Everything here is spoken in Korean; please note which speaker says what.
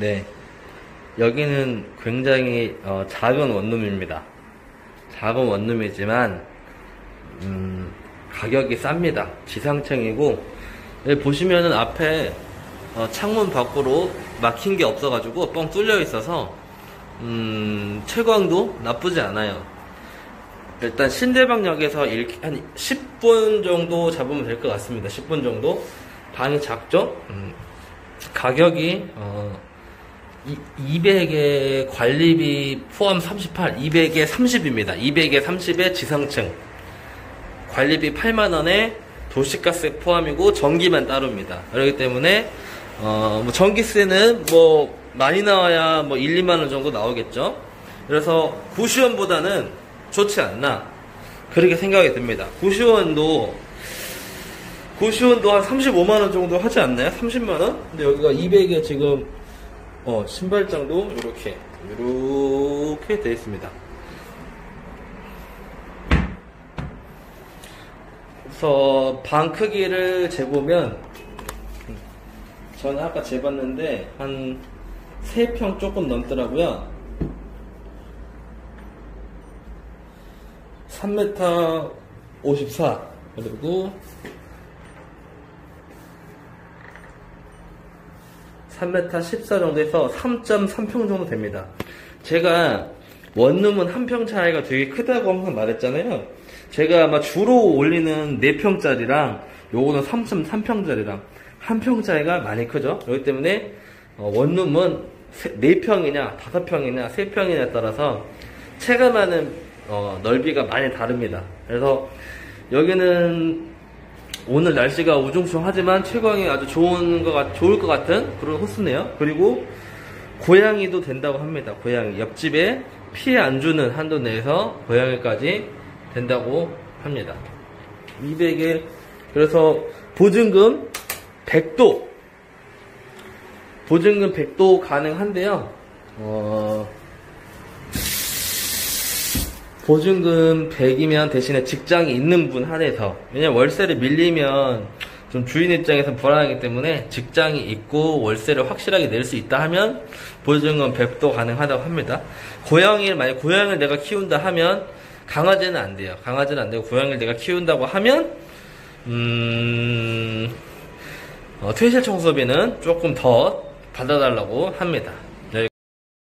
Speaker 1: 네. 여기는 굉장히 어, 작은 원룸입니다. 작은 원룸이지만 음, 가격이 쌉니다. 지상층이고 여기 보시면은 앞에 어, 창문 밖으로 막힌 게 없어가지고 뻥 뚫려 있어서 음, 채광도 나쁘지 않아요. 일단 신대방역에서 일- 한 10분 정도 잡으면 될 것 같습니다. 10분 정도. 방이 작죠? 음, 가격이 어, 200에 관리비 포함 38, 200에 30입니다. 200에 30에 지상층. 관리비 8만원에 도시가스 포함이고 전기만 따로입니다. 그렇기 때문에 어, 뭐 전기세는 뭐 많이 나와야 뭐 1, 2만원 정도 나오겠죠. 그래서 구시원보다는 좋지 않나 그렇게 생각이 듭니다. 구시원도 구시원도 한 35만원 정도 하지 않나요? 30만원? 근데 여기가 200에 지금 어, 신발장도 이렇게 이렇게 되어 있습니다. 그래서 방 크기를 재보면 저는 아까 재봤는데 한 3평 조금 넘더라고요. 3m 54 그리고 3m 14 정도에서 3.3평 정도 됩니다. 제가 원룸은 한 평 차이가 되게 크다고 항상 말했잖아요. 제가 아마 주로 올리는 4평짜리랑 요거는 3.3평짜리랑 한 평 차이가 많이 크죠. 그렇기 때문에 어, 원룸은 4평이냐 5평이냐 3평이냐에 따라서 체감하는 어, 넓이가 많이 다릅니다. 그래서 여기는 오늘 날씨가 우중충하지만 채광이 아주 좋은 것 같, 좋을 것 같은 그런 호수네요. 그리고 고양이도 된다고 합니다. 고양이 옆집에 피해 안 주는 한도 내에서 고양이까지 된다고 합니다. 200에 그래서 보증금 100도 보증금 100도 가능한데요. 어, 보증금 100이면 대신에 직장이 있는 분 한해서 왜냐면 월세를 밀리면 좀 주인 입장에서 불안하기 때문에 직장이 있고 월세를 확실하게 낼 수 있다 하면 보증금 100도 가능하다고 합니다. 고양이를 만약 고양이를 내가 키운다 하면 강아지는 안 돼요. 강아지는 안 되고 고양이를 내가 키운다고 하면 음 어, 퇴실 청소비는 조금 더 받아달라고 합니다.